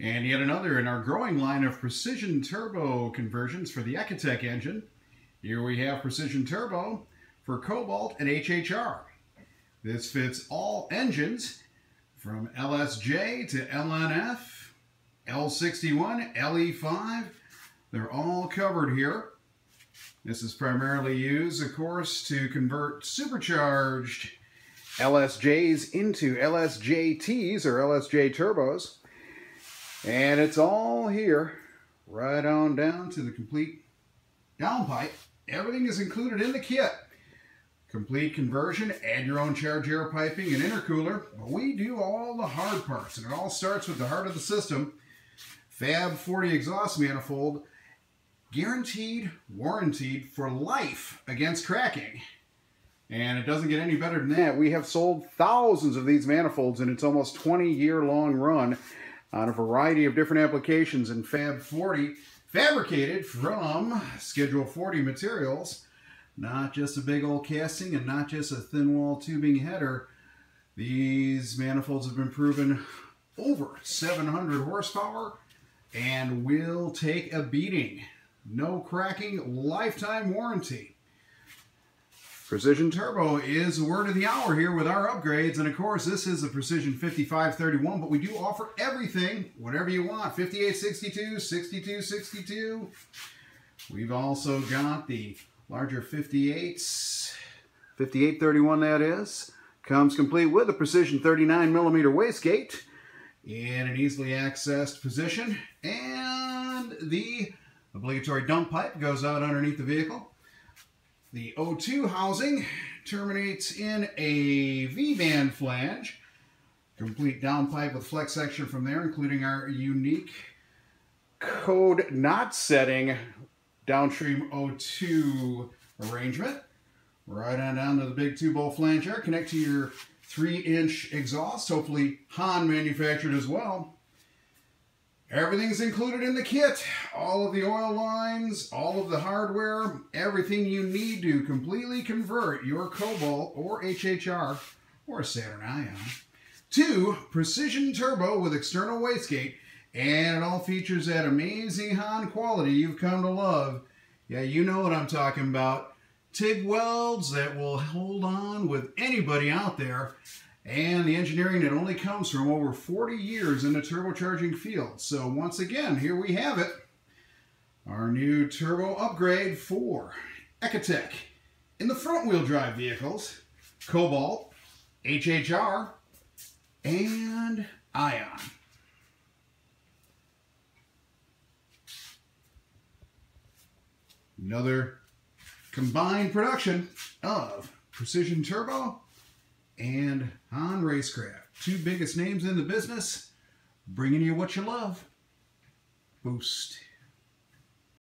And yet another in our growing line of precision turbo conversions for the Ecotec engine. Here we have precision turbo for Cobalt and HHR. This fits all engines from LSJ to LNF, L61, LE5. They're all covered here. This is primarily used, of course, to convert supercharged LSJs into LSJTs or LSJ turbos. And it's all here, right on down to the complete downpipe. Everything is included in the kit. Complete conversion, add your own charge air piping and intercooler. But We do all the hard parts, and it all starts with the heart of the system. Fab 40 exhaust manifold, guaranteed, warranted for life against cracking. And it doesn't get any better than that. We have sold thousands of these manifolds in its almost 20 year long run on a variety of different applications in Fab 40, fabricated from Schedule 40 materials. Not just a big old casting and not just a thin wall tubing header. These manifolds have been proven over 700 horsepower and will take a beating. No cracking, lifetime warranty. Precision Turbo is the word of the hour here with our upgrades. And of course, this is a Precision 5531, but we do offer everything, whatever you want. 5862, 6262. We've also got the larger 58s, 5831 that is. Comes complete with a Precision 39 millimeter wastegate in an easily accessed position. And the obligatory dump pipe goes out underneath the vehicle. The O2 housing terminates in a V-band flange. Complete downpipe with flex section from there, including our unique code not setting downstream O2 arrangement. Right on down to the big two-bolt flanger. Connect to your three-inch exhaust, hopefully Hahn manufactured as well. Everything's included in the kit. All of the oil lines, all of the hardware, everything you need to completely convert your Cobalt or HHR or Saturn Ion to Precision Turbo with external wastegate. And it all features that amazing Hahn quality you've come to love. Yeah, you know what I'm talking about. TIG welds that will hold on with anybody out there and the engineering that only comes from over 40 years in the turbocharging field. So once again, here we have it, our new turbo upgrade for Ecotec in the front wheel drive vehicles, Cobalt, HHR, and Ion. Another combined production of Precision Turbo and Hahn Racecraft. Two biggest names in the business, bringing you what you love. Boost.